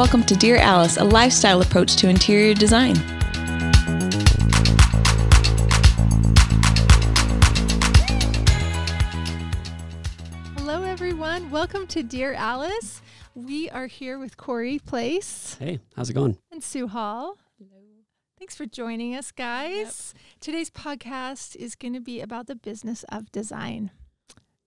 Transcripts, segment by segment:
Welcome to Dear Alice, a lifestyle approach to interior design. Hello, everyone. Welcome to Dear Alice. We are here with Corey Place Hey, how's it going? and Sue Hall. Hello. Thanks for joining us, guys. Today's podcast is going to be about the business of design,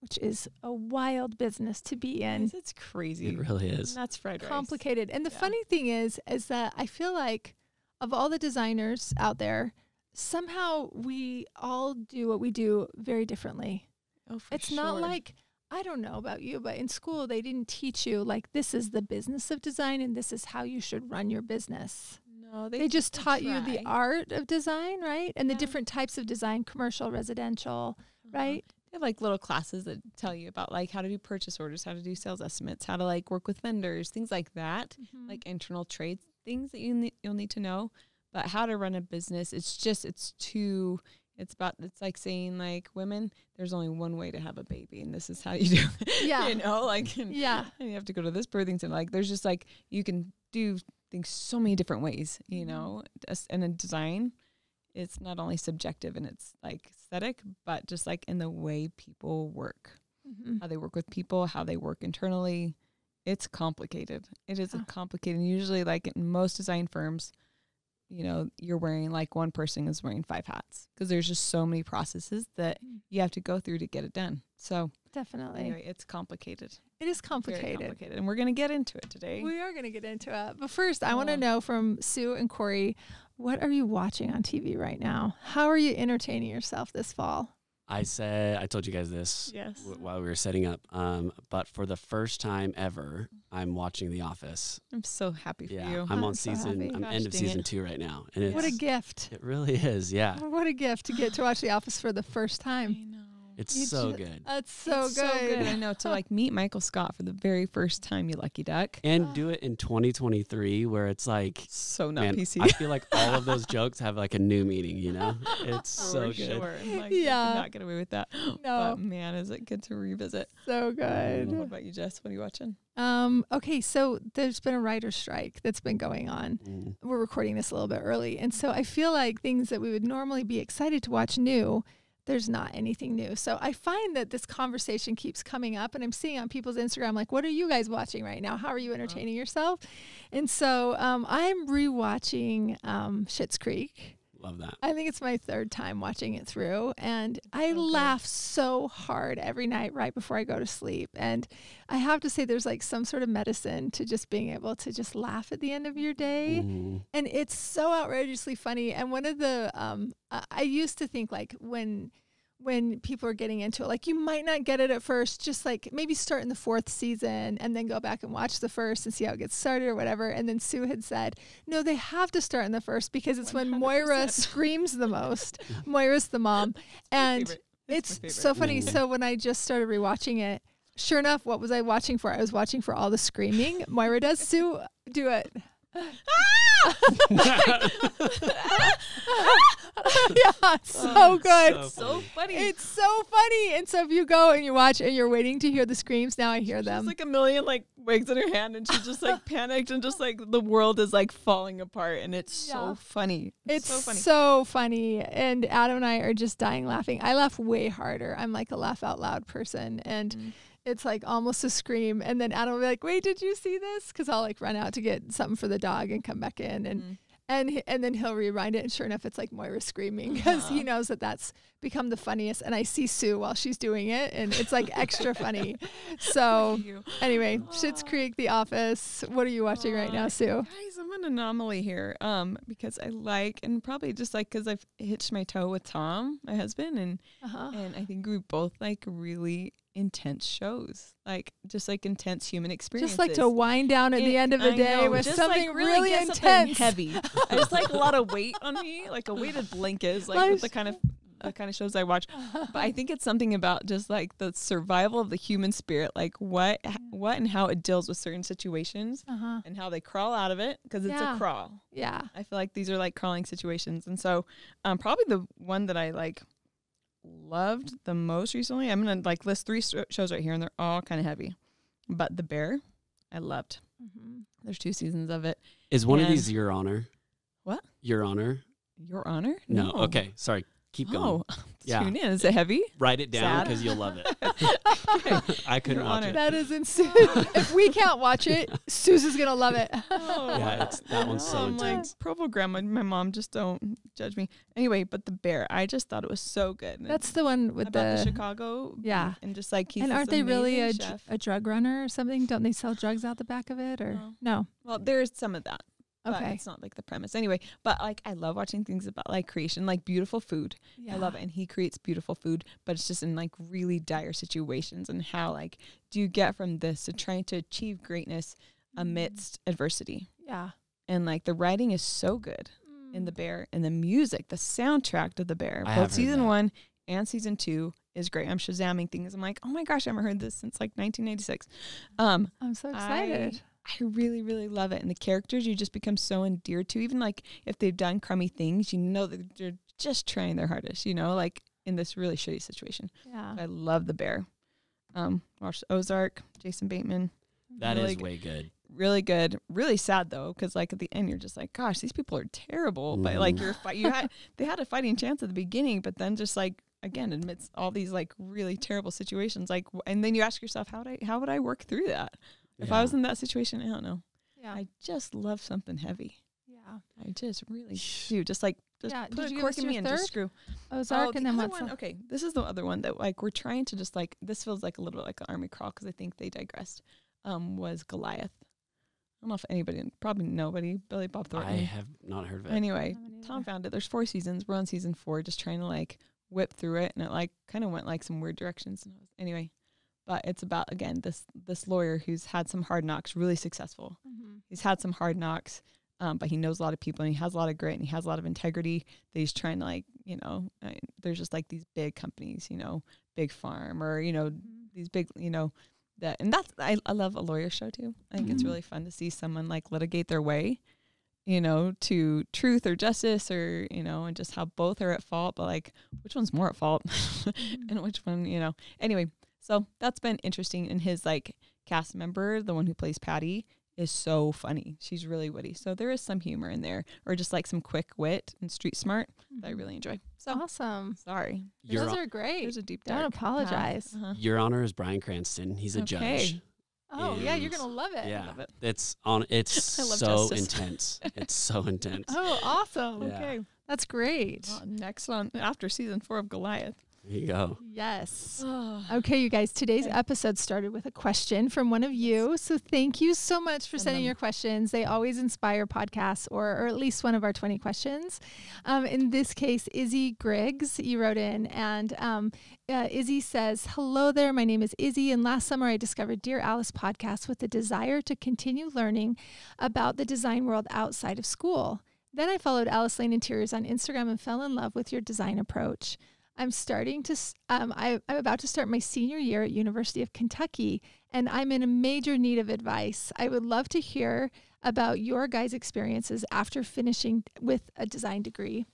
which is a wild business to be in. Guys, it's crazy. It really is. That's fried rice. complicated. And the Yeah. funny thing is, is that I feel like of all the designers out there, somehow we all do what we do very differently. Oh, for it's not like I don't know about you, but in school they didn't teach you like this is the business of design and this is how you should run your business. no, They, just taught you the art of design, right? And the different types of design, commercial, residential, Uh-huh. right? Have like little classes that tell you about like how to do purchase orders, how to do sales estimates, how to like work with vendors, things like that, Mm-hmm. like internal trade things that you ne- you'll need to know. But how to run a business, it's just it's too. It's about it's like saying like women, there's only one way to have a baby, and this is how you do. it. Yeah. you know, like and, Yeah. and you have to go to this birthing center. Like there's just like you can do things so many different ways, Mm-hmm. you know. As- And a design, it's not only subjective and it's like aesthetic, but just like in the way people work, Mhm. how they work with people, how they work internally. It's complicated. It is Yeah. complicated. Usually, like in most design firms, you know, you're wearing like one person is wearing five hats because there's just so many processes that Mm. you have to go through to get it done. So Definitely. anyway, it's complicated. it is Very complicated. complicated. And we're going to get into it today. We are going to get into it. But first, I want to know from Sue and Corey, what are you watching on TV right now? How are you entertaining yourself this fall? I said I told you guys this yes. w- while we were setting up. Um, but for the first time ever, I'm watching The Office. I'm so happy for Yeah, you. I'm on I'm so season. happy. I'm Gosh end of season it. two right now, and it's What a gift. it really is. Yeah, What a gift to get to watch The Office for the first time. I know. it's You so ju- good. That's so It's good. I know to like meet Michael Scott for the very first time, you lucky duck. And do it in 2023, where it's like, So not man, PC. I feel like all of those jokes have like a new meaning. You know, it's For so good. Sure. I'm like, Yeah. yeah. not get away with that. No. But man, is it good to revisit. So good. What about you, Jess? What are you watching? Um, okay, so there's been a writer's strike that's been going on. Mm. We're recording this a little bit early. And so I feel like things that we would normally be excited to watch new, there's not anything new. So I find that this conversation keeps coming up and I'm seeing on people's Instagram, like, what are you guys watching right now? How are you entertaining yourself? And so um, I'm rewatching um, Schitt's Creek. Love that. I think it's my third time watching it through, and I laugh so hard every night right before I go to sleep. And I have to say, there's like some sort of medicine to just being able to just laugh at the end of your day. Mhm. And it's so outrageously funny. And one of the, um, I used to think like when, when people are getting into it, like you might not get it at first, just like maybe start in the fourth season and then go back and watch the first and see how it gets started or whatever. And then Sue had said, no, they have to start in the first because it's when Moira screams the most. Moira's the mom. And favorite. it's so funny. Mm. So when I just started rewatching it, sure enough, what was I watching for? I was watching for all the screaming. Moira does. Sue, do it. yeah, it's so Oh, good. so So funny. It's so funny. And so if you go and you watch and you're waiting to hear the screams, now I hear She's them. like a million like wigs in her hand, and she's just like panicked, and just like the world is like falling apart, and it's Yeah. so funny. It's so funny. so funny. And Adam and I are just dying laughing. I laugh way harder. I'm like a laugh out loud person. And Mm. It's like almost a scream. And then Adam will be like, wait, did you see this? Because I'll like run out to get something for the dog and come back in. And Mm. and and then he'll rewind it. And sure enough, it's like Moira screaming because he knows that that's become the funniest. And I see Sue while she's doing it. And it's like extra funny. So anyway, Schitt's Creek, The Office. What are you watching right now, Sue? Guys, I'm an anomaly here. Um, because I like, and probably just like because I've hitched my toe with Tom, my husband, and Uh-huh. and I think we both like really intense shows, like just like intense human experiences. Just like to wind down at the end of the I day know, with something like, really, something intense. heavy. I just like a lot of weight on me, like a weighted blanket is like the kind of the kind of shows I watch. But I think it's something about just like the survival of the human spirit, like what what and how it deals with certain situations Uh-huh. and how they crawl out of it because it's Yeah. a crawl. Yeah. I feel like these are like crawling situations, and so um, probably the one that I like loved the most recently. I'm gonna like list three shows right here, and they're all kind of heavy. But The Bear, I loved. Mm-hmm. There's two seasons of it. Is one of these your honor? What? Your honor? Your Honor? No. Okay. Sorry. Keep going. Oh, Yeah. tune in. Is it heavy? Write it down because you'll love it. I couldn't Your watch Honor. it. That is insane. if we can't watch it, Susan's gonna love it. Yeah, oh. it's, that one's so Oh, I'm like intense. Provo grandma. My mom just don't judge me. Anyway, but the bear, I just thought it was so good. And That's the one with about the, the. Chicago. Yeah. And just like he's and aren't they really a, dr- a drug runner or something? Don't they sell drugs out the back of it or No. no? Well, there's some of that. But Okay. it's not like the premise. Anyway, but like I love watching things about like creation, like beautiful food. Yeah. I love it. And he creates beautiful food, but it's just in like really dire situations and how like do you get from this to trying to achieve greatness Mm. amidst adversity? Yeah. And like the writing is so good in the bear and the music, the soundtrack to the bear, I both season that. one and season two is great. I'm shazamming things. I'm like, oh my gosh, I haven't heard this since like 1996. Um, I'm so excited. I really, really love it. And the characters you just become so endeared to. Even like if they've done crummy things, you know that they're just trying their hardest, you know, like in this really shitty situation. yeah. I love the bear. Um, watched Ozark, Jason Bateman. That is really g- way good. Really good. Really sad though, because like at the end you're just like, gosh, these people are terrible. But like Mm. you're fight you had they had a fighting chance at the beginning, but then just like again amidst all these like really terrible situations, like and then you ask yourself, how would I how would I work through that? If I was in that situation, I don't know. Yeah. I just love something heavy. yeah. I just really do. Just like just Yeah, put did a you cork in your me and just third? screw. Ozark Oh, the and then what's one? the- Okay, this is the other one that like we're trying to just like this feels like a little bit like an army crawl because I think they digressed. Um, was Goliath. I don't know if anybody, probably nobody, Billy Bob Thornton. I have not heard of it. Anyway, Tom found it. There's four seasons. We're on season four, just trying to like whip through it, and it like kind of went like some weird directions. And I was, anyway, but it's about again this this lawyer who's had some hard knocks, really successful. Mhm. He's had some hard knocks, um, but he knows a lot of people, and he has a lot of grit, and he has a lot of integrity. That he's trying to like, you know, I, there's just like these big companies, you know, big farm, or you know, Mhm. these big, you know, that, and that's I, I love a lawyer show too. I think it's Mhm. really fun to see someone like litigate their way, you know, to truth or justice, or you know, and just how both are at fault, but like which one's more at fault, Mhm. and which one, you know. Anyway, so that's been interesting. And his like cast member, the one who plays Patty, is so funny. She's really witty. So there is some humor in there, or just like some quick wit and street smart that I Mhm. really enjoy. So awesome. sorry, Your, Those are great. there's a deep. Don't dark path. apologize. Uh-huh. Your honor is Bryan Cranston. He's a Okay. judge. Oh yeah, you're gonna love it. Yeah, love it. it's on. It's so justice. intense. It's so intense. Oh, awesome. Yeah. Okay. That's great. Well, next on after season four of Goliath. There you go. Yes. Oh, Okay, you guys, today's Okay. episode started with a question from one of you. So thank you so much for sending your questions. They always inspire podcasts or, or at least one of our 20 questions. Um, in this case, Izzy Griggs, you wrote in, and um, uh, Izzy says, Hello there, my name is Izzy, and last summer I discovered Dear Alice podcast with the desire to continue learning about the design world outside of school. Then I followed Alice Lane Interiors on Instagram and fell in love with your design approach. I'm starting to, um, I, I'm about to start my senior year at University of Kentucky, and I'm in a major need of advice. I would love to hear about your guys' experiences after finishing with a design degree,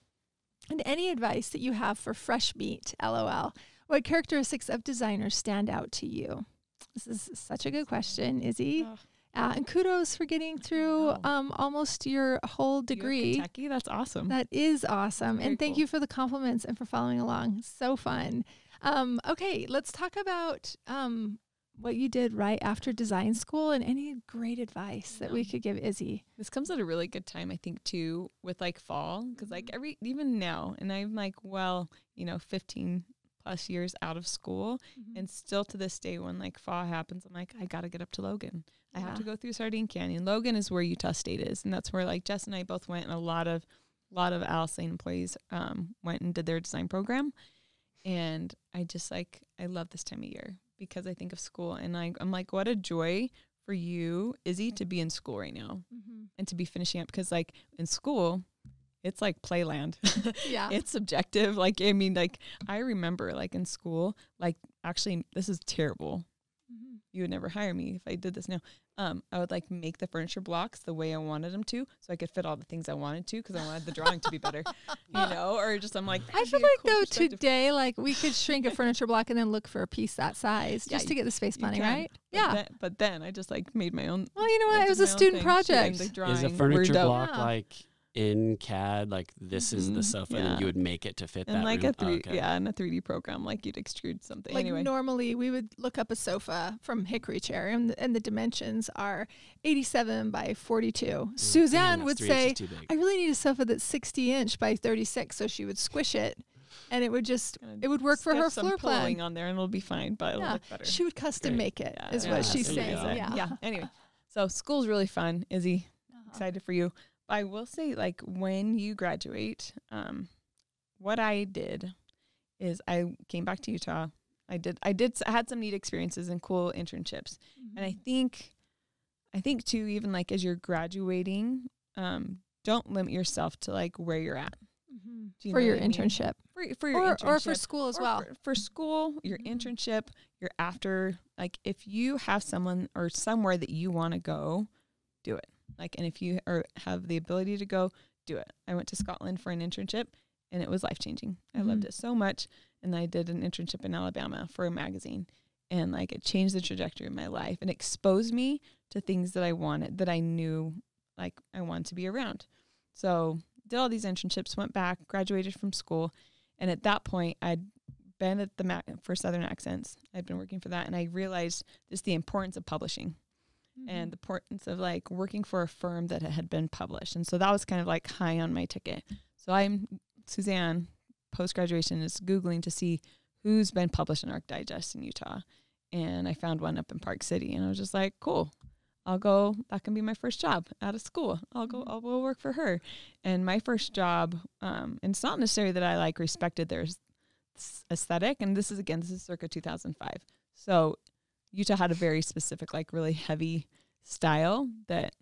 and any advice that you have for fresh meat. LOL. What characteristics of designers stand out to you? This is such a good question, Izzy. Oh, Uh, and kudos for getting through know. um, almost your whole degree. Kentucky. That's awesome. That is awesome. Very and thank cool. you for the compliments and for following along. So fun. Um, okay, let's talk about um, what you did right after design school and any great advice that we could give Izzy. This comes at a really good time, I think, too, with like fall, because like every even now, and I'm like, well, you know, 15 plus years out of school, and still to this day, when like fall happens, I'm like, I gotta get up to Logan. I have to go through Sardine Canyon. Logan is where Utah State is, and that's where like Jess and I both went, and a lot of, a lot of Alice Lane employees um, went and did their design program, and I just like I love this time of year because I think of school, and I, I'm like, what a joy for you, Izzy, to be in school right now Mhm. and to be finishing up because like in school it's like playland Yeah. it's subjective like i mean like i remember like in school like actually this is terrible Mhm. you would never hire me if I did this now. Um, I would like make the furniture blocks the way I wanted them to, so I could fit all the things I wanted to, because I wanted the drawing to be better, you know. Or just I'm like, I feel like cool though today, like we could shrink a furniture block and then look for a piece that size Yeah, just to get the space You money, right? but Yeah. Then, but then I just like made my own. well, you know what? It was a student thing, shooting project. The drawing, Is a furniture block Yeah. like in CAD? Like this is the Mhm, sofa, yeah. and you would make it to fit and that. like room? a three, okay. yeah, in a three D program, like you'd extrude something. Like anyway, normally, we would look up a sofa from Hickory Chair, and the, and the dimensions are 87 by 42. Mm, Suzanne damn, would say, inches too big. "I really need a sofa that's 60 inch by 36," so she would squish it, and it would just it would work for sketch her some floor plan. pillowing on there, and it'll be fine, but it'll Yeah, look better. she would custom Great. make it. Is Yeah, what yeah, she's saying. Yeah. yeah. Anyway, so school's really fun. Izzy, Uh-huh. excited for you. But I will say, like, when you graduate, um, what I did is I came back to Utah. I did, I did, I had some neat experiences and cool internships. And I think, I think too, even like as you're graduating, um, don't limit yourself to like where you're at Mhm. You for your I mean? internship, for, for your or internship. or for school as or well. For, for school, your Mhm. internship, your after, like if you have someone or somewhere that you want to go, do it. Like, and if you are have the ability to go, do it. I went to Scotland for an internship, and it was life changing. I loved Mhm. it so much, and I did an internship in Alabama for a magazine, and like it changed the trajectory of my life and exposed me to things that I wanted that I knew like I wanted to be around. So did all these internships, went back, graduated from school, and at that point I'd been at the Mac for Southern Accents. I'd been working for that, and I realized just the importance of publishing and the importance of like working for a firm that had been published. And so that was kind of like high on my ticket. So I'm Suzanne, post graduation, is Googling to see who's been published in Arch Digest in Utah. And I found one up in Park City. And I was just like, cool. I'll go. That can be my first job out of school. I'll go. I'll go work for her. And my first job, um, and it's not necessarily that I like respected their aesthetic. And this is again, this is circa 2005. So Utah had a very specific, like really heavy style that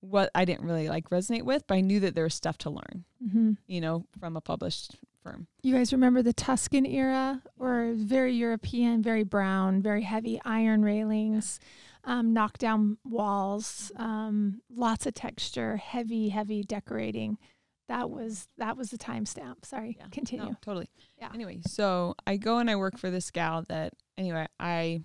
what I didn't really like resonate with, but I knew that there was stuff to learn, hmm you know, from a published firm. You guys remember the Tuscan era, or very European, very brown, very heavy iron railings, um, knockdown walls, um, lots of texture, heavy, heavy decorating. That was that was the timestamp. Sorry, Yeah. continue. No, totally. Yeah. Anyway, so I go and I work for this gal that anyway, I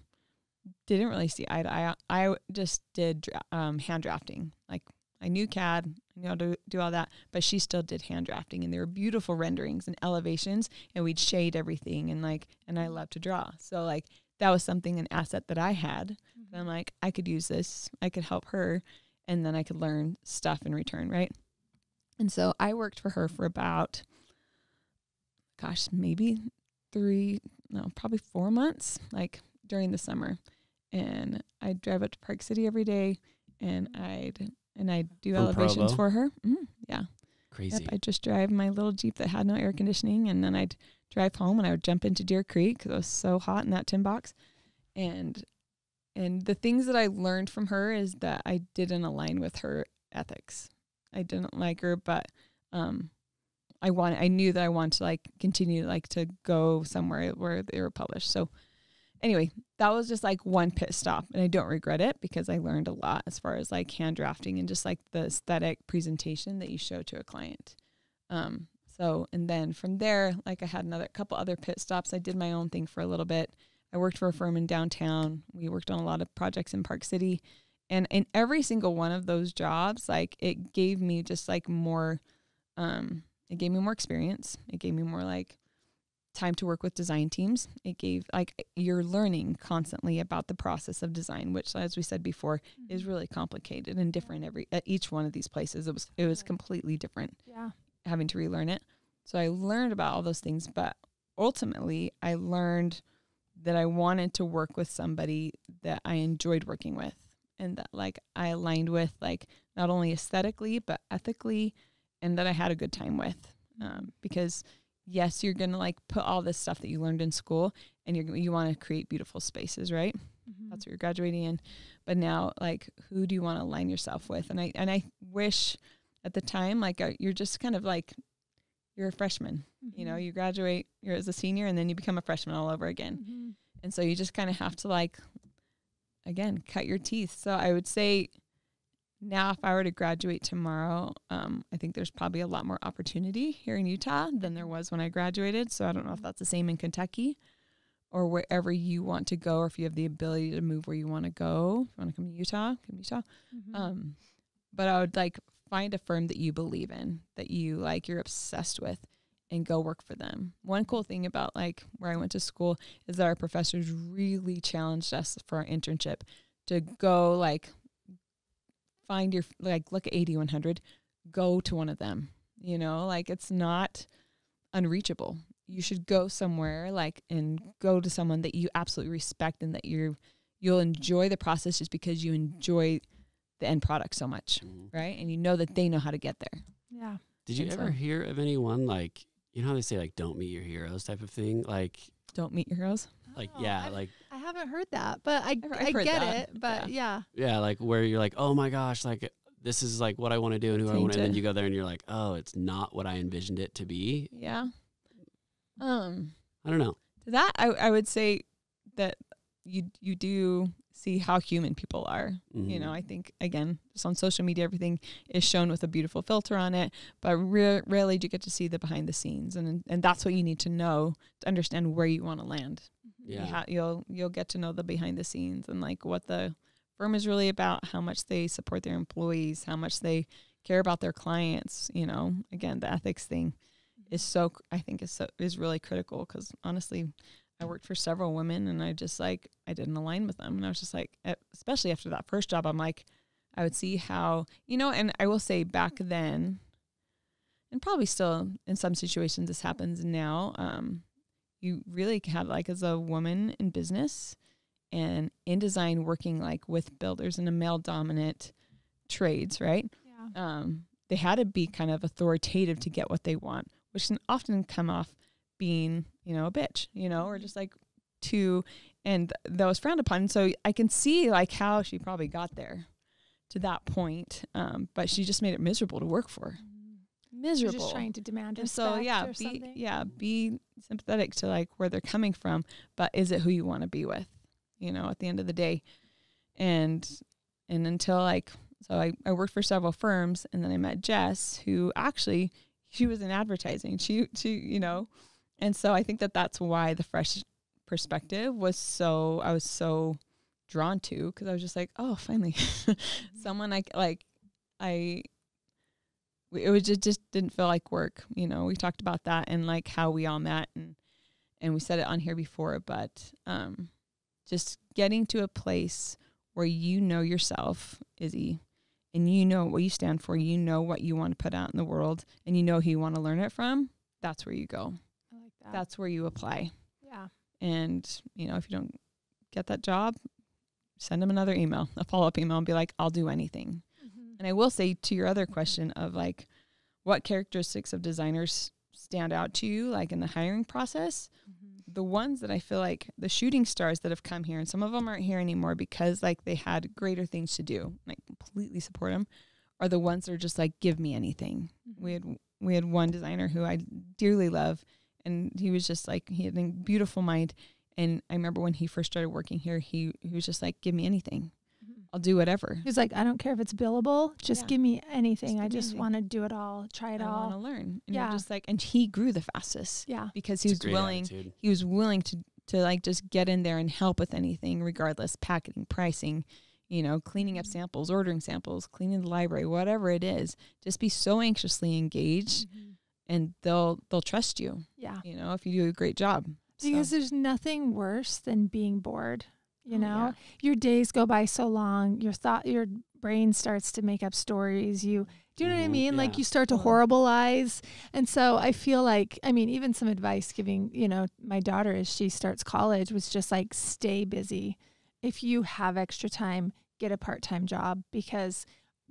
didn't really see eye to eye. I just did um, hand drafting. Like I knew CAD, I knew how to do all that, but she still did hand drafting and there were beautiful renderings and elevations and we'd shade everything and like and I love to draw. So like that was something an asset that I had. And I'm like, I could use this. I could help her and then I could learn stuff in return, right? And so I worked for her for about gosh, maybe three, no, probably four months, like during the summer. And I'd drive up to Park City every day and I'd and I'd do From elevations Provo? for her. Mm, yeah. Crazy. Yep, I'd just drive my little Jeep that had no air conditioning, and then I'd drive home, and I would jump into Deer Creek because it was so hot in that tin box. And and the things that I learned from her is that I didn't align with her ethics. I didn't like her, but um, I want I knew that I wanted to like continue like to go somewhere where they were published. So anyway, that was just like one pit stop, and I don't regret it because I learned a lot as far as like hand drafting and just like the aesthetic presentation that you show to a client. Um, so and then from there, like I had another couple other pit stops. I did my own thing for a little bit. I worked for a firm in downtown. We worked on a lot of projects in Park City. And in every single one of those jobs, like it gave me just like more um it gave me more experience. It gave me more like time to work with design teams. It gave like you're learning constantly about the process of design, which as we said before is really complicated and different every at each one of these places. It was it was completely different Yeah. having to relearn it. So I learned about all those things, but ultimately I learned that I wanted to work with somebody that I enjoyed working with and that like I aligned with like not only aesthetically but ethically and that I had a good time with. Um, because yes, you're going to like put all this stuff that you learned in school and you're you want to create beautiful spaces, right? Mm-hmm. that's what you're graduating in. But now, like, who do you want to align yourself with? And I and I wish at the time, like, uh, you're just kind of like you're a freshman. You know, you graduate, you're as a senior, and then you become a freshman all over again. Mhm. And so you just kind of have to like again, cut your teeth. So I would say now if I were to graduate tomorrow, um, I think there's probably a lot more opportunity here in Utah than there was when I graduated. So I don't know if that's the same in Kentucky or wherever you want to go, or if you have the ability to move where you want to go. If you want to come to Utah, come to Utah. Mhm. Um, but I would like find a firm that you believe in, that you like, you're obsessed with, and go work for them. One cool thing about like where I went to school is that our professors really challenged us for our internship to go like find your like look at AD100, go to one of them. You know, like it's not unreachable. You should go somewhere like and go to someone that you absolutely respect and that you're you'll enjoy the process just because you enjoy the end product so much, Mhm. right? And you know that they know how to get there. yeah. Did you And ever so- hear of anyone like you know how they say like don't meet your heroes type of thing? Like Don't meet your heroes. Like Oh, yeah, I've- like I haven't heard that, but I, I've- I've I get that, it. But yeah. yeah, like where you're like, oh my gosh, like this is like what I want to do and who I Change want, and then you go there and you're like, oh, it's not what I envisioned it to be. Yeah. Um I don't know. to that I, I would say that you you do see how human people are. You know. I think again, just on social media, everything is shown with a beautiful filter on it, but re- rarely do you get to see the behind the scenes, and and that's what you need to know to understand where you want to land. You yeah, ha- you'll you'll get to know the behind the scenes and like what the firm is really about, how much they support their employees, how much they care about their clients. You know, again, the ethics thing is so I think is so is really critical because honestly, I worked for several women and I just like I didn't align with them, and I was just like, especially after that first job, I'm like, I would see how you know, and I will say back then, and probably still in some situations this happens now. Um, you really had like as a woman in business and in design working like with builders in a male dominant trades, right? Yeah. um, they had to be kind of authoritative to get what they want, which can often come off being, you know, a bitch, you know, or just like too, and that was frowned upon. So I can see like how she probably got there to that point, um, but she just made it miserable to work for. You're Miserable. just trying to demand and respect so yeah, or be something. yeah, be sympathetic to like where they're coming from, but is it who you want to be with? You know, at the end of the day. And and until like so I, I worked for several firms and then I met Jess who actually she was in advertising. She she you know, and so I think that that's why the fresh perspective was so I was so drawn to because I was just like, oh, finally, someone I like I we- it was just just didn't feel like work. You know, we talked about that and like how we all met and and we said it on here before, but um, just getting to a place where you know yourself, Izzy, and you know what you stand for, you know what you want to put out in the world, and you know who you want to learn it from. That's where you go. I like that. That's where you apply. yeah. And you know, if you don't get that job, send them another email, a follow up email, and be like, "I'll do anything." And I will say to your other question of like, what characteristics of designers stand out to you, like in the hiring process? Mhm. The ones that I feel like the shooting stars that have come here, and some of them aren't here anymore because like they had greater things to do. and I completely support them. Are the ones that are just like, give me anything. We had we had one designer who I dearly love, and he was just like he had a beautiful mind. And I remember when he first started working here, he he was just like, give me anything. I'll do whatever. He's like, I don't care if it's billable. Just Yeah. give me anything. Just I give me just want to do it all. Try it I want to learn. And Yeah. just like, and he grew the fastest Yeah. because he It's was willing. attitude. He was willing to to like just get in there and help with anything, regardless, packaging, pricing, you know, cleaning up Mhm. samples, ordering samples, cleaning the library, whatever it is. Just be so anxiously engaged, Mhm. and they'll they'll trust you. Yeah. You know, if you do a great job. Because So, there's nothing worse than being bored. You Oh, know, yeah. your days go by so long. Your thought, your brain starts to make up stories. You do you know what I mean? Like you start to Totally. horribilize. And so I feel like, I mean, even some advice giving, you know, my daughter as she starts college was just like, stay busy. If you have extra time, get a part time job because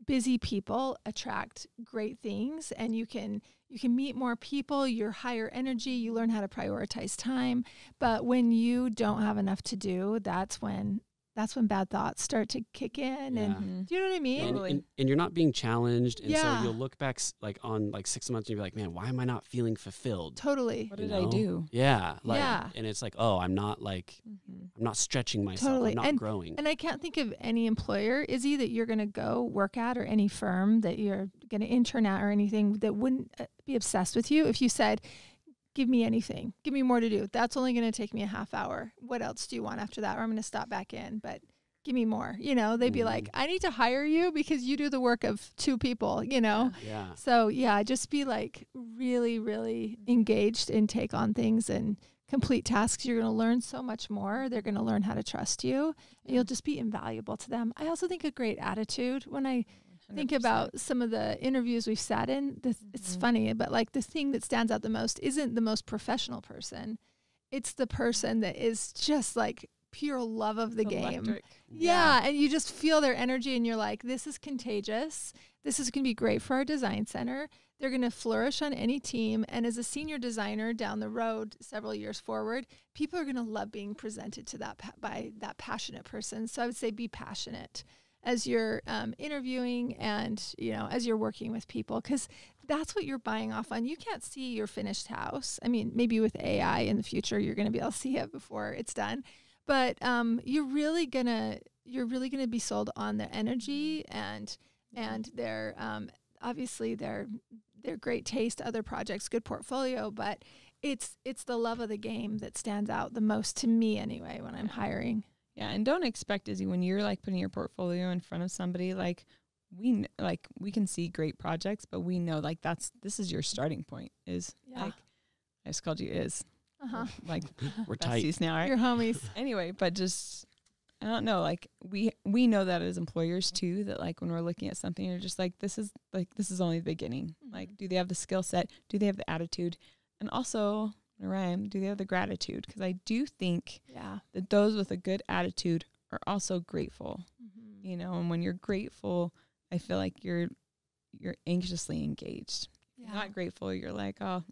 busy people attract great things and you can you can meet more people you're higher energy you learn how to prioritize time. But when you don't have enough to do that's when that's when bad thoughts start to kick in. Yeah. And do you know what I mean? and, and, and you're not being challenged, and Yeah. so you'll look back like on like six months and you're like, man, why am I not feeling fulfilled? Totally. What you did I do? Yeah, like, Yeah. and it's like, oh, I'm not like Mhm. I'm not stretching myself. Totally. I'm not And- growing. And I can't think of any employer, Izzy, that you're going to go work at or any firm that you're going to intern at or anything that wouldn't uh, be obsessed with you if you said, give me anything, give me more to do. That's only going to take me a half hour. What else do you want after that? Or I'm going to stop back in, but give me more. You know, they'd be like, mm. I need to hire you because you do the work of two people, you know? yeah. So yeah, just be like really, really engaged and take on things and complete tasks. You're going to learn so much more. They're going to learn how to trust you. And you'll just be invaluable to them. I also think a great attitude when I think 100%. about some of the interviews we've sat in. The, It's Mhm. funny, but like the thing that stands out the most isn't the most professional person. It's the person that is just like pure love of the game. Electric. Yeah. And you just feel their energy and you're like, this is contagious. This is going to be great for our design center. They're going to flourish on any team. And as a senior designer down the road, several years forward, people are going to love being presented to that pa- by that passionate person. So I would say be passionate as you're um, interviewing and you know as you're working with people because that's what you're buying off on. You can't see your finished house. I mean maybe with ai in the future you're going to be able to see it before it's done but um, you're really gonna you're really gonna be sold on their energy and and their um, obviously their their great taste, other projects, good portfolio, but it's it's the love of the game that stands out the most to me anyway when I'm hiring. Yeah, and don't expect Izzy when you're like putting your portfolio in front of somebody like we like we can see great projects, but we know like that's this is your starting point. Is Yeah. like I just called you is Uh-huh. like We're tight. besties now, right? Your homies. anyway, but just I don't know, like we we know that as employers too, that like when we're looking at something, you're just like, this is like this is only the beginning. Like, do they have the skill set? Do they have the attitude? And also, Ryan, do they have the gratitude? Because I do think Yeah. that those with a good attitude are also grateful. Mm-hmm. You know, and when you're grateful, I feel like you're you're anxiously engaged. Yeah. You're not grateful, you're like, oh,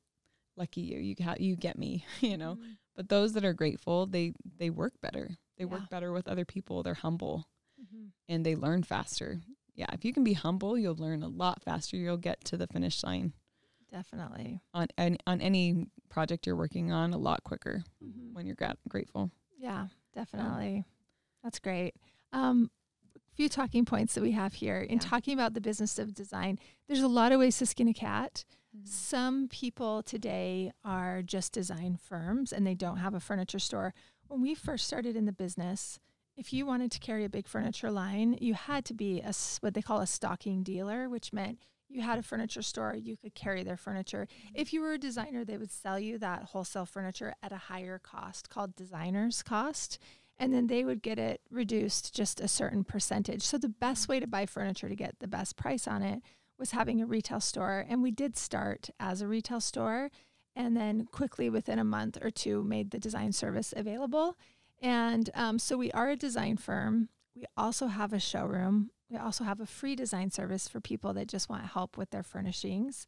lucky you, you got you get me. You know, Mhm. but those that are grateful, they they work better. They Yeah. work better with other people. They're humble Mhm. and they learn faster. Yeah, if you can be humble, you'll learn a lot faster. You'll get to the finish line Definitely. on on, on any project you're working on a lot quicker Mhm. when you're gra- grateful. Yeah, definitely. That's great. Um, few talking points that we have here in Yeah. talking about the business of design. There's a lot of ways to skin a cat. Some people today are just design firms and they don't have a furniture store. When we first started in the business, if you wanted to carry a big furniture line, you had to be a what they call a stocking dealer, which meant you had a furniture store, you could carry their furniture. If you were a designer, they would sell you that wholesale furniture at a higher cost called designer's cost. And then they would get it reduced just a certain percentage. So the best way to buy furniture to get the best price on it was having a retail store. And we did start as a retail store and then quickly within a month or two made the design service available. And um, so we are a design firm. We also have a showroom. We also have a free design service for people that just want help with their furnishings.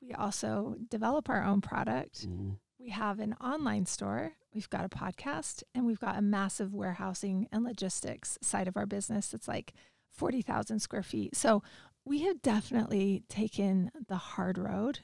We also develop our own product. Mhm. We have an online store, we've got a podcast, and we've got a massive warehousing and logistics side of our business that's like 40,000 square feet. So we have definitely taken the hard road,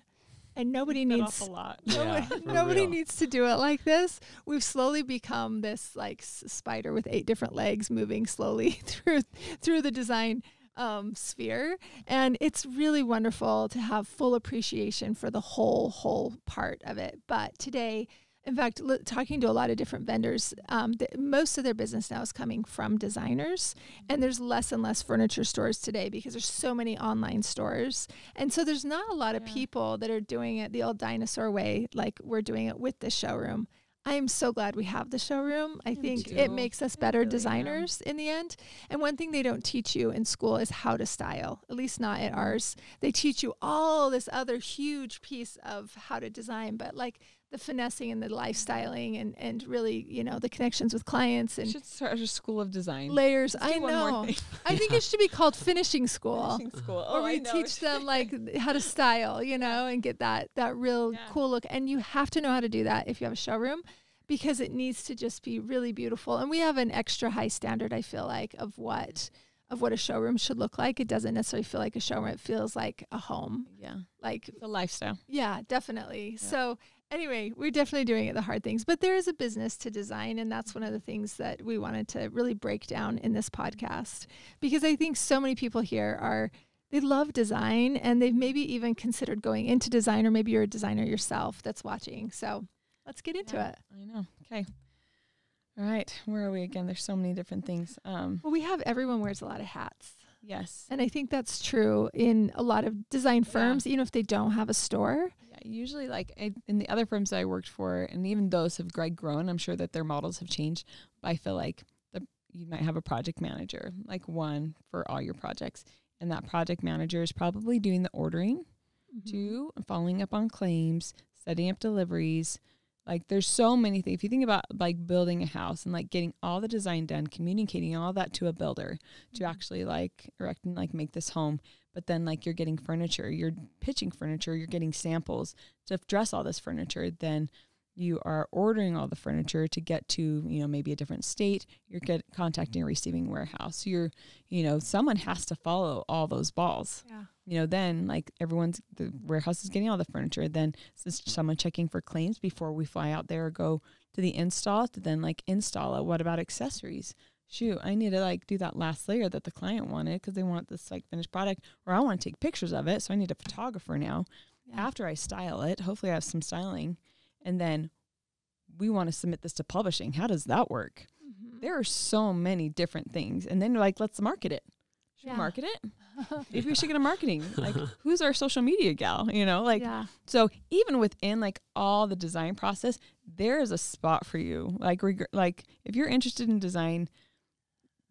and nobody Bit needs off a lot. Nobody, for nobody needs to do it like this. We've slowly become this like spider with eight different legs moving slowly through through the design um, sphere, and it's really wonderful to have full appreciation for the whole whole part of it. But today, in fact, li- talking to a lot of different vendors, um, most of their business now is coming from designers, and there's less and less furniture stores today because there's so many online stores, and so there's not a lot of people that are doing it the old dinosaur way, like we're doing it with the showroom. I am so glad we have the showroom. I Me think too. it makes us better really am. designers in the end. And one thing they don't teach you in school is how to style, at least not at ours. They teach you all this other huge piece of how to design, but like the finessing and the lifestyling and, and really, you know, the connections with clients and should start a school of design. layers. I do one more know. I think it should be called finishing school Finishing school. or Oh, I we teach them like how to style, you know, and get that that real Yeah. cool look. And you have to know how to do that if you have a showroom, because it needs to just be really beautiful. And we have an extra high standard, I feel like, of what of what a showroom should look like. It doesn't necessarily feel like a showroom. It feels like a home. Yeah. Like the lifestyle. yeah, definitely. Yeah. So anyway, we're definitely doing it the hard things, but there is a business to design, and that's one of the things that we wanted to really break down in this podcast because I think so many people here are they love design and they've maybe even considered going into design, or maybe you're a designer yourself that's watching. So let's get into Yeah, it. I know. Okay. All right. Where are we again? There's so many different things. Um, Well, we have everyone wears a lot of hats. Yes. And I think that's true in a lot of design Yeah. firms, even if they don't have a store. Yeah, usually like I, in the other firms that I worked for, and even those have grown. I'm sure that their models have changed. But I feel like the you might have a project manager, like one for all your projects, and that project manager is probably doing the ordering, Mm-hmm. two following up on claims, setting up deliveries. Like there's so many things. If you think about like building a house and like getting all the design done, communicating all that to a builder to Mhm. actually like erect and like make this home, but then like you're getting furniture, you're pitching furniture, you're getting samples to dress all this furniture, then you are ordering all the furniture to get to, you know, maybe a different state. You're get contacting a receiving warehouse. You're, you know, someone has to follow all those balls Yeah. you know, then like everyone's the warehouse is getting all the furniture. Then someone checking for claims before we fly out there or go to the install to then like install it. What about accessories? Shoot, I need to like do that last layer that the client wanted because they want this like finished product, or I want to take pictures of it. So I need a photographer now. Yeah. After I style it, hopefully I have some styling, and then we want to submit this to publishing. How does that work? Mhm. There are so many different things, and then you're like, let's market it. Should Yeah. we market it? Maybe we should get a marketing. Like, who's our social media gal? You know, like, yeah. so even within like all the design process, there is a spot for you. Like, reg- like if you're interested in design,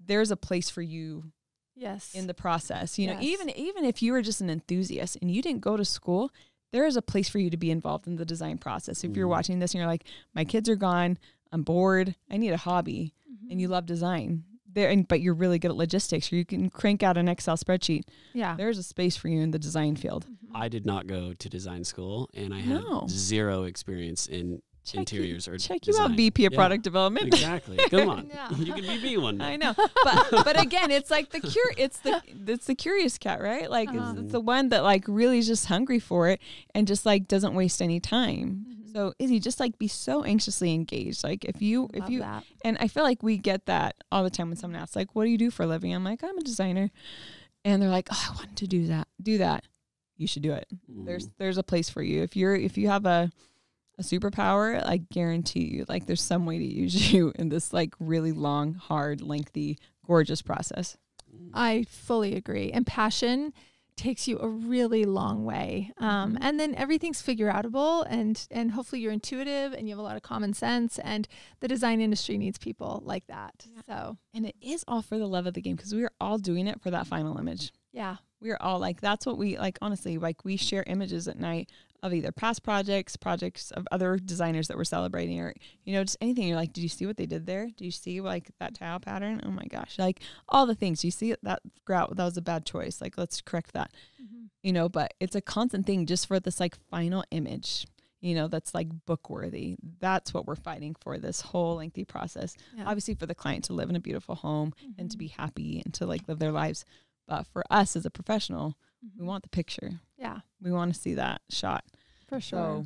there's a place for you Yes. in the process. You know, even even if you were just an enthusiast and you didn't go to school, there is a place for you to be involved in the design process. If you're Mhm. watching this and you're like, my kids are gone, I'm bored, I need a hobby, and Mm-hmm. you love design. There, and, but you're really good at logistics, or you can crank out an Excel spreadsheet. yeah. There's a space for you in the design field. Mhm. I did not go to design school, and I No. had zero experience in Check interiors you, or check you out. VP of Yeah, Product Development. Exactly. Come on, Yeah. you can be me one day. I know, but but again, it's like the cure. It's the it's the curious cat, right? Like Uh-huh. it's, it's the one that like really is just hungry for it and just like doesn't waste any time. Mhm. So Izzy, just like be so anxiously engaged. Like if you if Love you that. and I feel like we get that all the time when someone asks like, "What do you do for a living?" I'm like, "I'm a designer," and they're like, "Oh, I want to do that. Do that. You should do it. There's Mm. there's a place for you. If you're if you have a a superpower, I guarantee you, like there's some way to use you in this like really long, hard, lengthy, gorgeous process. I fully agree. And passion takes you a really long way. Um, Mhm. And then everything's figure outable and and hopefully you're intuitive and you have a lot of common sense. And the design industry needs people like that. Yeah. So And it is all for the love of the game because we are all doing it for that final image. yeah. We are all like that's what we like. Honestly, like we share images at night of either past projects, projects of other designers that we're celebrating, or you know, just anything. You're like, did you see what they did there? Do you see like that tile pattern? Oh my gosh! Like all the things. You see that grout that was a bad choice. Like let's correct that. you know, but it's a constant thing just for this like final image, you know, that's like book worthy. That's what we're fighting for this whole lengthy process. Yeah. Obviously, for the client to live in a beautiful home and to Mhm. be happy and to like live their lives. But for us as a professional, we Mhm. want the picture. yeah, We want to see that shot. For sure. So,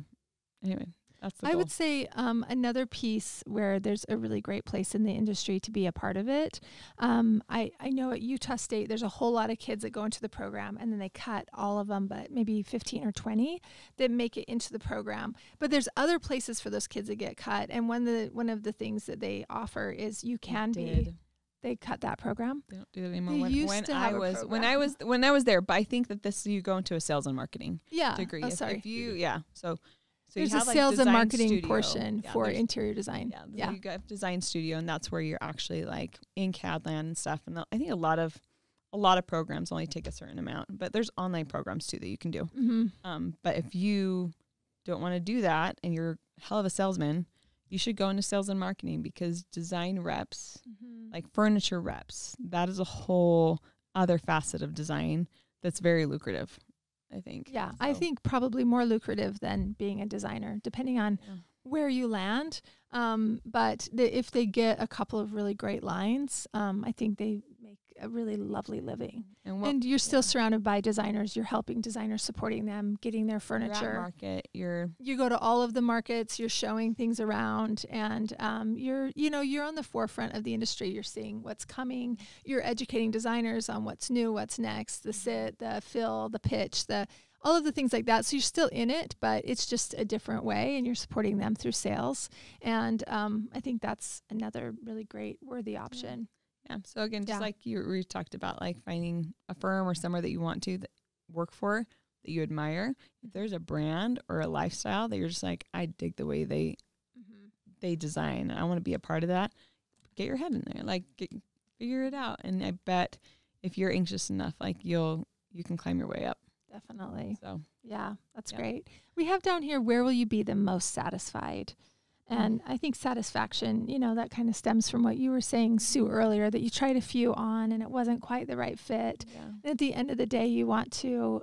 anyway, that's the I goal. would say um, another piece where there's a really great place in the industry to be a part of it. Um, I, I know at Utah State, there's a whole lot of kids that go into the program and then they cut all of them, but maybe 15 or 20 that make it into the program. But there's other places for those kids that get cut. And one of the, one of the things that they offer is you can be. They cut that program. They don't do it anymore. They when used when to I have a was when. I was when I was there, but I think that this you go into a sales and marketing Yeah. degree. Oh, if, sorry. if you yeah, so so there's you a have like sales and marketing studio. portion Yeah, for interior design. Yeah, Yeah. you got design studio, and that's where you're actually like in CAD land and stuff. And I think a lot of a lot of programs only take a certain amount, but there's online programs too that you can do. Mm-hmm. Um, but if you don't want to do that and you're a hell of a salesman, you should go into sales and marketing because design reps, Mm-hmm. like furniture reps, that is a whole other facet of design that's very lucrative. I think. Yeah, I think probably more lucrative than being a designer, depending on yeah. where you land. Um, but the, if they get a couple of really great lines, um, I think they a really lovely living. And, what, and you're still surrounded by designers. You're helping designers, supporting them, getting their you're furniture. market, you're You go to all of the markets. You're showing things around, and um, you're you know you're on the forefront of the industry. You're seeing what's coming. You're educating designers on what's new, what's next, the sit, the fill, the pitch, the all of the things like that. So you're still in it, but it's just a different way, and you're supporting them through sales. And um, I think that's another really great, worthy option. Yeah. So again, just Yeah. like you we talked about, like finding a firm or somewhere that you want to that work for that you admire. If there's a brand or a lifestyle that you're just like, I dig the way they mm-hmm. they design. I want to be a part of that. Get your head in there, like get, figure it out. And I bet if you're anxious enough, like you'll you can climb your way up. Definitely. So Yeah, that's Yeah. great. We have down here, where will you be the most satisfied? Mm-hmm. And I think satisfaction, you know, that kind of stems from what you were saying, Sue, earlier, that you tried a few on and it wasn't quite the right fit. yeah, at the end of the day, you want to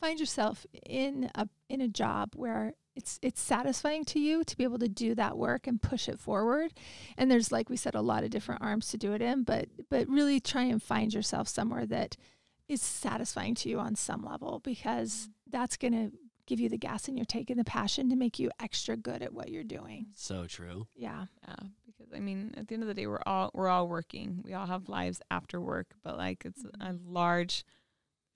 find yourself in a in a job where it's it's satisfying to you to be able to do that work and push it forward. And there's like we said a lot of different arms to do it in, but but really try and find yourself somewhere that is satisfying to you on some level because mm-hmm. that's going to give you the gas in your tank and the passion to make you extra good at what you're doing. So true. Yeah. yeah. Because I mean, at the end of the day, we're all we're all working. We all have lives after work, but like it's a large,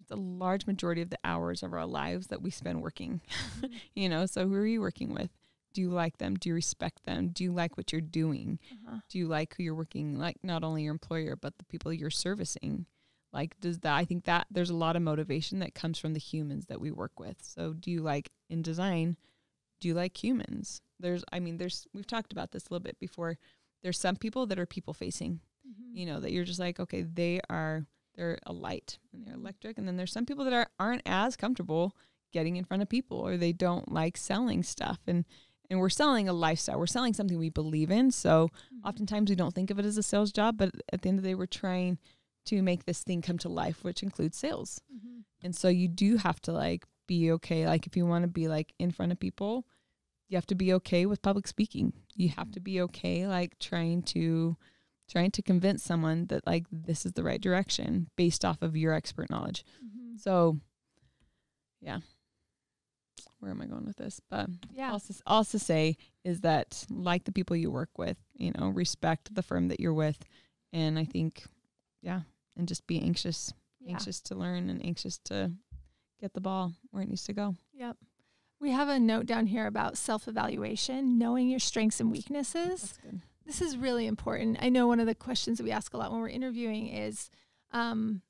it's a large majority of the hours of our lives that we spend working. you know, so who are you working with? Do you like them? Do you respect them? Do you like what you're doing? Uh-huh. Do you like who you're working like not only your employer but the people you're servicing? Like does that I think that there's a lot of motivation that comes from the humans that we work with. So do you like in design, do you like humans? There's I mean there's we've talked about this a little bit before. There's some people that are people facing, mm-hmm. you know, that you're just like, okay, they are they're a light and they're electric and then there's some people that are aren't as comfortable getting in front of people or they don't like selling stuff and and we're selling a lifestyle. We're selling something we believe in. So mm-hmm. oftentimes we don't think of it as a sales job, but at the end of the day, we're trying to make this thing come to life, which includes sales. Mhm. And so you do have to like be okay. Like if you want to be like in front of people, you have to be okay with public speaking. You have to be okay like trying to trying to convince someone that like this is the right direction based off of your expert knowledge. Mhm. So yeah. Where am I going with this? But Yeah. also also say is that like the people you work with, you know, respect the firm that you're with, and I think, yeah, and just be anxious, Yeah. anxious to learn and anxious to get the ball where it needs to go. Yep. We have a note down here about self evaluation, knowing your strengths and weaknesses. That's good. This is really important. I know one of the questions that we ask a lot when we're interviewing is, um,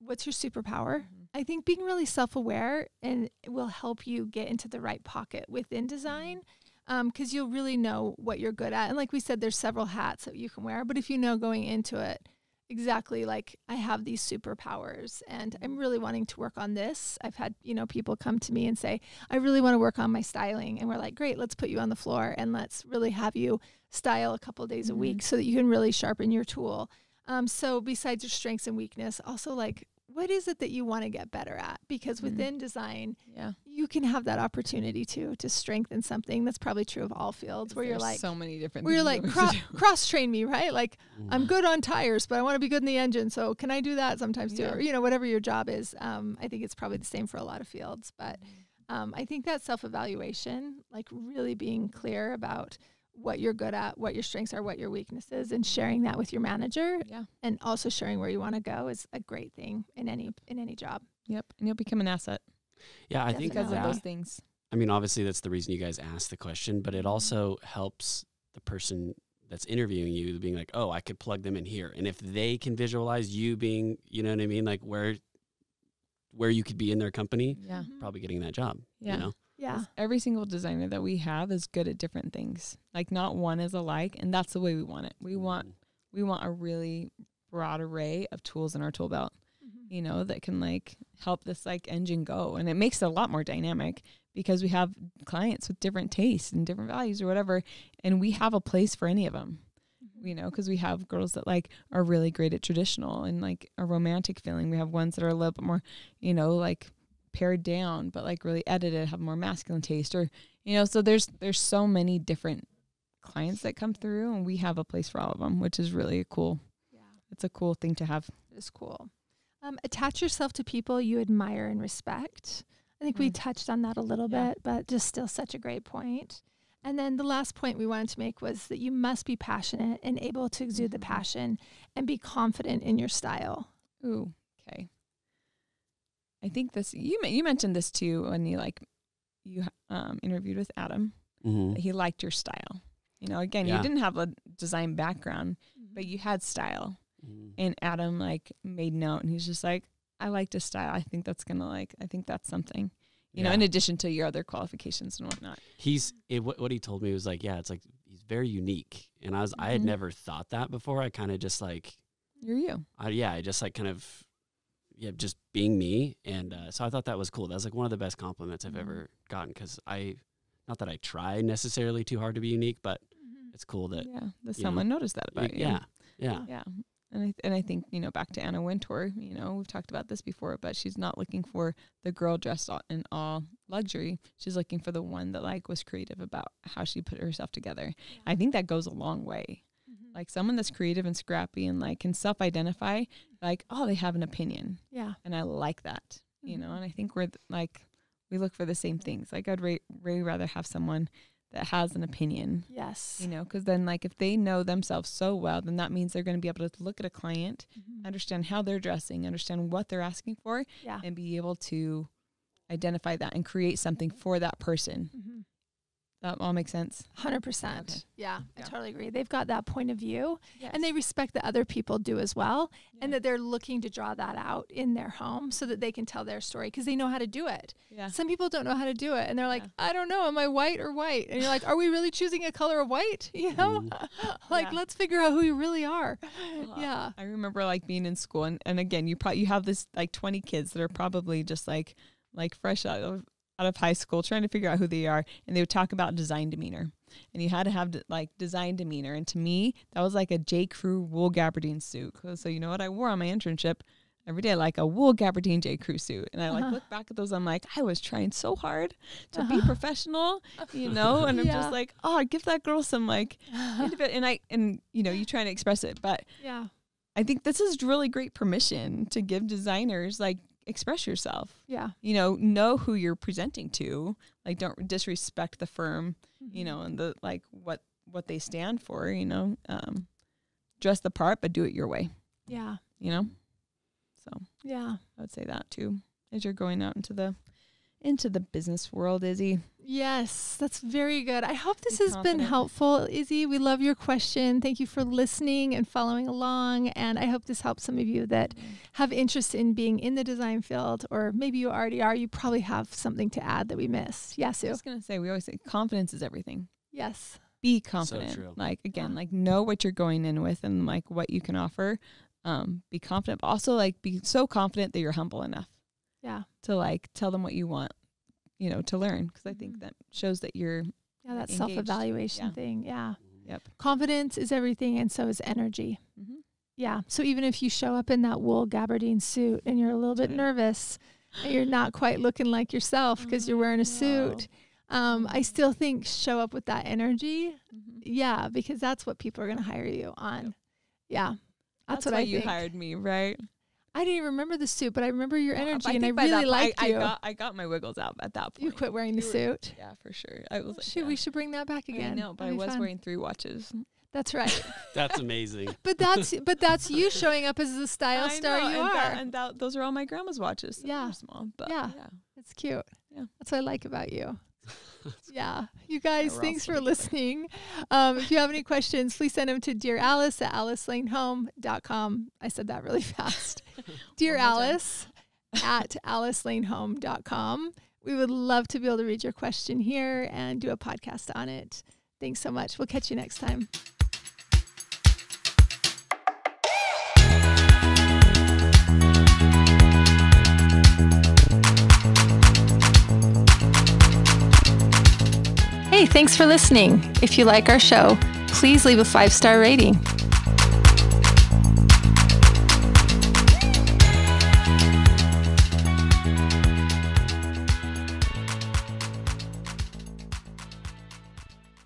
what's your superpower? Mm-hmm. I think being really self aware and it will help you get into the right pocket within design mm-hmm. um, because you'll really know what you're good at. And like we said, there's several hats that you can wear, but if you know going into it, exactly like I have these superpowers and I'm really wanting to work on this. I've had, you know, people come to me and say, I really want to work on my styling. And we're like, great, let's put you on the floor and let's really have you style a couple days a Mhm. week so that you can really sharpen your tool. Um, so besides your strengths and weakness, also like what is it that you want to get better at? Because Mhm. within design, Yeah, you can have that opportunity to to strengthen something. That's probably true of all fields where you're like so many different. where you're like that cro- cross train me, right? Like Mm. I'm good on tires, but I want to be good in the engine. So can I do that sometimes too? Yeah. Or you know, whatever your job is. Um, I think it's probably the same for a lot of fields. But um, I think that self evaluation, like really being clear about what you're good at, what your strengths are, what your weaknesses, and sharing that with your manager, Yeah. and also sharing where you want to go is a great thing in any in any job. Yep, and you'll become an asset Yeah, I think because of those things. I mean, obviously that's the reason you guys asked the question, but it also helps the person that's interviewing you being like, oh, I could plug them in here, and if they can visualize you being, you know what I mean, like where where you could be in their company, Yeah. Mhm. probably getting that job. Yeah. You know? Yeah. 'Cause Every single designer that we have is good at different things. Like not one is alike, and that's the way we want it. We want we want a really broad array of tools in our tool belt. Mhm. You know that can like help this like engine go, and it makes it a lot more dynamic because we have clients with different tastes and different values or whatever, and we have a place for any of them. you know, because we have girls that like are really great at traditional and like a romantic feeling. We have ones that are a little bit more, you know, like pared down, but like really edited, have more masculine taste, or you know. So there's there's so many different clients that come through, and we have a place for all of them, which is really cool. Yeah. It's a cool thing to have. It is cool. Um, attach yourself to people you admire and respect. I think we Mm. touched on that a little Yeah. bit, but just still such a great point. And then the last point we wanted to make was that you must be passionate and able to exude the Mhm. passion and be confident in your style. Ooh, okay. I think this you you mentioned this too when you like you um, interviewed with Adam. Mhm. that He liked your style. You know, again, Yeah. you didn't have a design background, but you had style. Mhm. And Adam like made note, and he's just like, I like his style. I think that's gonna like. I think that's something. You know, in addition to your other qualifications and whatnot. he's it, what, what he told me was like yeah it's like he's very unique and i was i had Mhm. never thought that before i kind of just like You're you. I, yeah i just like kind of yeah just being me and uh, so i thought that was cool that was like one of the best compliments i've Mhm. ever gotten because i not that i try necessarily too hard to be unique but it's cool that yeah, that you someone noticed that about you. yeah yeah Yeah. And I, and I think, you know, back to Anna Wintour, you know, we've talked about this before, but she's not looking for the girl dressed all, in all luxury. She's looking for the one that like was creative about how she put herself together. I think that goes a long way. Like someone that's creative and scrappy and like can self identify, like, oh, they have an opinion. yeah. And I like that, you know, Mhm. and I think we're th- like, we look for the same things. Like I'd way rather have someone that has an opinion Yes. you know because then like if they know themselves so well then that means they're going to be able to look at a client Mhm. understand how they're dressing understand what they're asking for Yeah. and be able to identify that and create something for that person Mhm. That all makes sense Hundred percent. Okay. Yeah, I totally agree. They've got that point of view, yes. and they respect that other people do as well, and that they're looking to draw that out in their home so that they can tell their story because they know how to do it. yeah Some people don't know how to do it, and they're like, Yeah. "I don't know, am I white or white?" And you're like, "Are we really choosing a color of white?" You know, like Yeah. let's figure out who you really are. Yeah, i remember like being in school and, and again you probably you have this like 20 kids that are probably just like like fresh out of out of high school trying to figure out who they are and they would talk about design demeanor. And you had to have like design demeanor. And to me that was like a j. Crew wool gabardine suit. So you know what i wore on my internship? Every day like a wool gabardine j. Crew suit. And i like Uh-huh. look back at those i'm like i was trying so hard to be Uh-huh. professional you know? And i'm just like oh give that girl some like and i and you know you trying to express it. But yeah, I think this is really great permission to give designers like express yourself. yeah. You know, know who you're presenting to. Like don't disrespect the firm, you know, and the like what what they stand for, you know. Um dress the part but do it your way, yeah, you know? So, yeah. I would say that too as you're going out into the into the business world, Izzy. Yes, that's very good. I hope this Be has been helpful, Izzy. We love your question. Thank you for listening and following along. And I hope this helps some of you that have interest in being in the design field, or maybe you already are. You probably have something to add that we missed. Yeah, I was gonna say we always say confidence is everything. Yes. be confident. true. Like again, Yeah. like know what you're going in with and like what you can offer. Um, be confident, but also like be so confident that you're humble enough Yeah. to like tell them what you want, you know, to learn. Because I think Mhm. that shows that you're Yeah, that self evaluation Yeah. thing. Yeah. Yep. Confidence is everything, and so is energy. mm-hmm. Yeah. So even if you show up in that wool gabardine suit and you're a little bit Right. nervous and you're not quite looking like yourself because you're wearing a suit, um, I still think show up with that energy. Mm-hmm. Yeah, because that's what people are going to hire you on. Yeah. That's, That's, what why I you think. hired me, right? I didn't even remember the suit, but I remember your Well, energy I and I think by that really point, liked I, you. I got I got my wiggles out at that point. you quit wearing the You were- suit. Yeah, for sure. I was like, Shoot, yeah. we should bring that back again. No, but I That'd be was fun. wearing three watches. That's right. That's amazing. but that's but that's you showing up as the style I star know, you and are. that- and that, those are all my grandma's watches. So Yeah. they're small, but Yeah. yeah. It's cute. Yeah. That's what I like about you. yeah. You guys, we're thanks for listening. Um, if you have any questions, please send them to Dear Alice at alicelanehome.com. I said that really fast. Dear One more time. Alice at alicelanehome.com. We would love to be able to read your question here and do a podcast on it. Thanks so much. We'll catch you next time. Thanks for listening. If you like our show, please leave a five star rating.